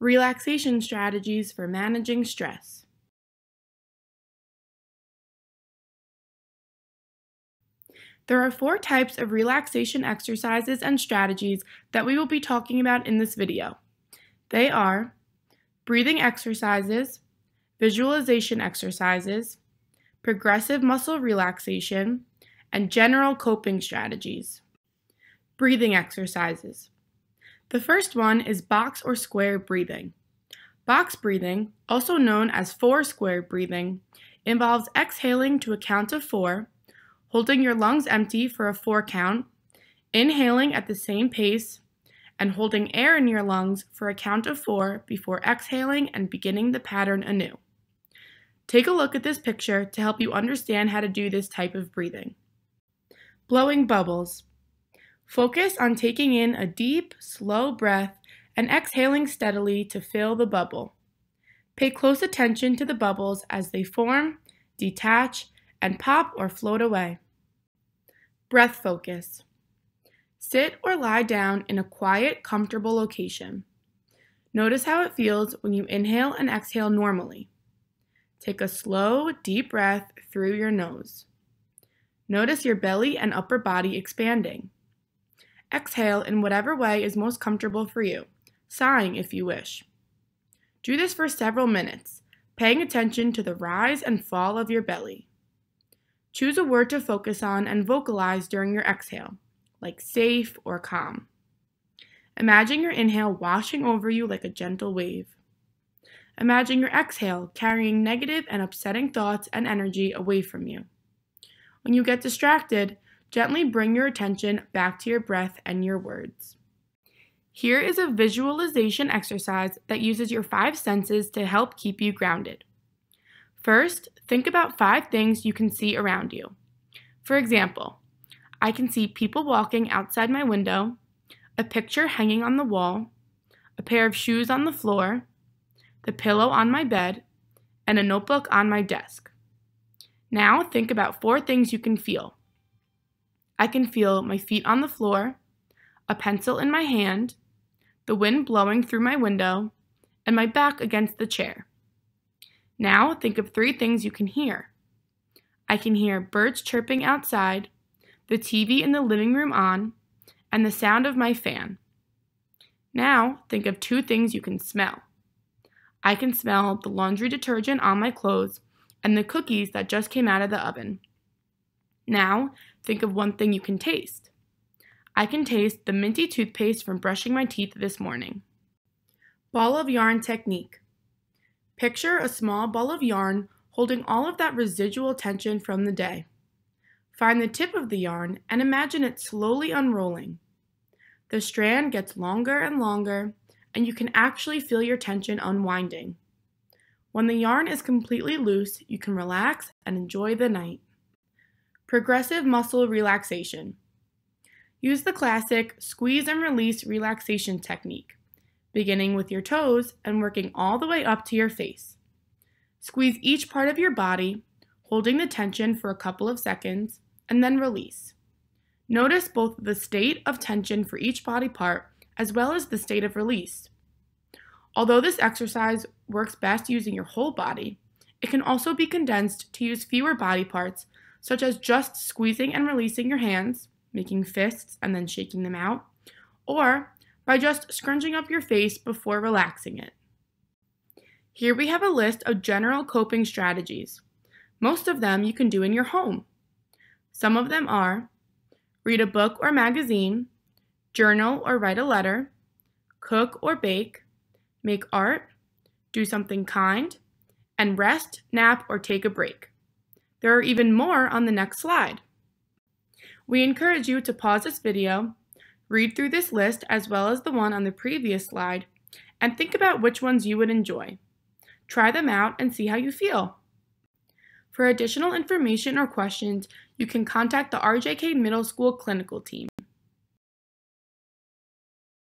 Relaxation strategies for managing stress. There are four types of relaxation exercises and strategies that we will be talking about in this video. They are breathing exercises, visualization exercises, progressive muscle relaxation, and general coping strategies. Breathing exercises. The first one is box or square breathing. Box breathing, also known as four square breathing, involves exhaling to a count of four, holding your lungs empty for a four count, inhaling at the same pace, and holding air in your lungs for a count of four before exhaling and beginning the pattern anew. Take a look at this picture to help you understand how to do this type of breathing. Blowing bubbles. Focus on taking in a deep, slow breath and exhaling steadily to fill the bubble. Pay close attention to the bubbles as they form, detach, and pop or float away. Breath focus. Sit or lie down in a quiet, comfortable location. Notice how it feels when you inhale and exhale normally. Take a slow, deep breath through your nose. Notice your belly and upper body expanding. Exhale in whatever way is most comfortable for you, sighing if you wish. Do this for several minutes, paying attention to the rise and fall of your belly. Choose a word to focus on and vocalize during your exhale, like safe or calm. Imagine your inhale washing over you like a gentle wave. Imagine your exhale carrying negative and upsetting thoughts and energy away from you. When you get distracted, gently bring your attention back to your breath and your words. Here is a visualization exercise that uses your five senses to help keep you grounded. First, think about five things you can see around you. For example, I can see people walking outside my window, a picture hanging on the wall, a pair of shoes on the floor, the pillow on my bed, and a notebook on my desk. Now think about four things you can feel. I can feel my feet on the floor, a pencil in my hand, the wind blowing through my window, and my back against the chair. Now think of three things you can hear. I can hear birds chirping outside, the TV in the living room on, and the sound of my fan. Now think of two things you can smell. I can smell the laundry detergent on my clothes and the cookies that just came out of the oven. Now, think of one thing you can taste. I can taste the minty toothpaste from brushing my teeth this morning. Ball of yarn technique. Picture a small ball of yarn holding all of that residual tension from the day. Find the tip of the yarn and imagine it slowly unrolling. The strand gets longer and longer and you can actually feel your tension unwinding. When the yarn is completely loose, you can relax and enjoy the night. Progressive muscle relaxation. Use the classic squeeze and release relaxation technique, beginning with your toes and working all the way up to your face. Squeeze each part of your body, holding the tension for a couple of seconds, and then release. Notice both the state of tension for each body part as well as the state of release. Although this exercise works best using your whole body, it can also be condensed to use fewer body parts, such as just squeezing and releasing your hands, making fists and then shaking them out, or by just scrunching up your face before relaxing it. Here we have a list of general coping strategies. Most of them you can do in your home. Some of them are read a book or magazine, journal or write a letter, cook or bake, make art, do something kind, and rest, nap, or take a break. There are even more on the next slide. We encourage you to pause this video, read through this list as well as the one on the previous slide, and think about which ones you would enjoy. Try them out and see how you feel. For additional information or questions, you can contact the RJK Middle School Clinical Team.